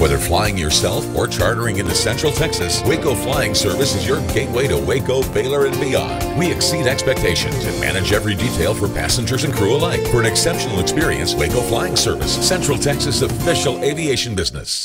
Whether flying yourself or chartering into Central Texas, Waco Flying Service is your gateway to Waco, Baylor, and beyond. We exceed expectations and manage every detail for passengers and crew alike. For an exceptional experience, Waco Flying Service, Central Texas official aviation business.